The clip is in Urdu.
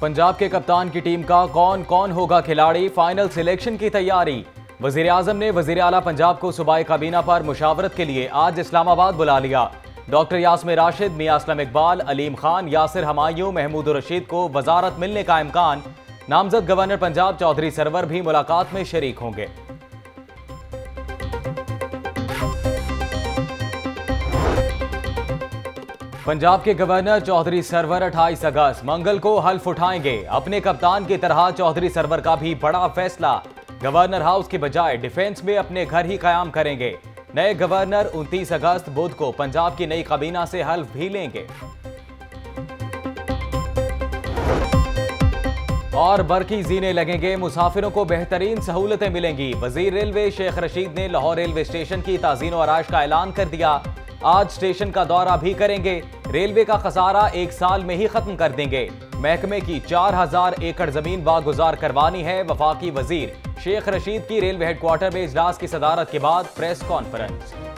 پنجاب کے کپتان کی ٹیم کا کون کون ہوگا کھلاڑی؟ فائنل سلیکشن کی تیاری۔ وزیر اعظم نے وزیر اعلیٰ پنجاب کو صوبائی کابینہ پر مشاورت کے لیے آج اسلام آباد بلا لیا۔ ڈاکٹر یاسم راشد، میاں اسلم اقبال، علیم خان، یاسر ہمایوں، محمود الرشید کو وزارت ملنے کا امکان۔ نامزد گورنر پنجاب چودھری سرور بھی ملاقات میں شریک ہوں گے۔ پنجاب کے گورنر چودھری سرور اٹھائیس اگست، منگل کو حلف اٹھائیں گے۔ اپنے کپتان کی طرح چودھری سرور کا بھی بڑا فیصلہ۔ گورنر ہاؤس کے بجائے ڈیفنس میں اپنے گھر ہی قیام کریں گے۔ نئے گورنر انتیس اگست، بدھ کو پنجاب کی نئی کابینہ سے حلف بھی لیں گے۔ اور برقی زینے لگیں گے۔ مسافروں کو بہترین سہولتیں ملیں گی۔ وزیر ریلوے شیخ رشید نے لاہور ریلوے اسٹیشن کی تعزین و آرائش کا اعلان کر دیا۔ آج اسٹیشن کا دورہ بھی کریں گے۔ ریلوے کا خسارہ ایک سال میں ہی ختم کر دیں گے۔ محکمے کی چار ہزار ایکڑ زمین واگزار کروانی ہے، وفاقی وزیر شیخ رشید کی ریلوے ہیڈ کوارٹر میں اجلاس کی صدارت کے بعد پریس کانفرنس۔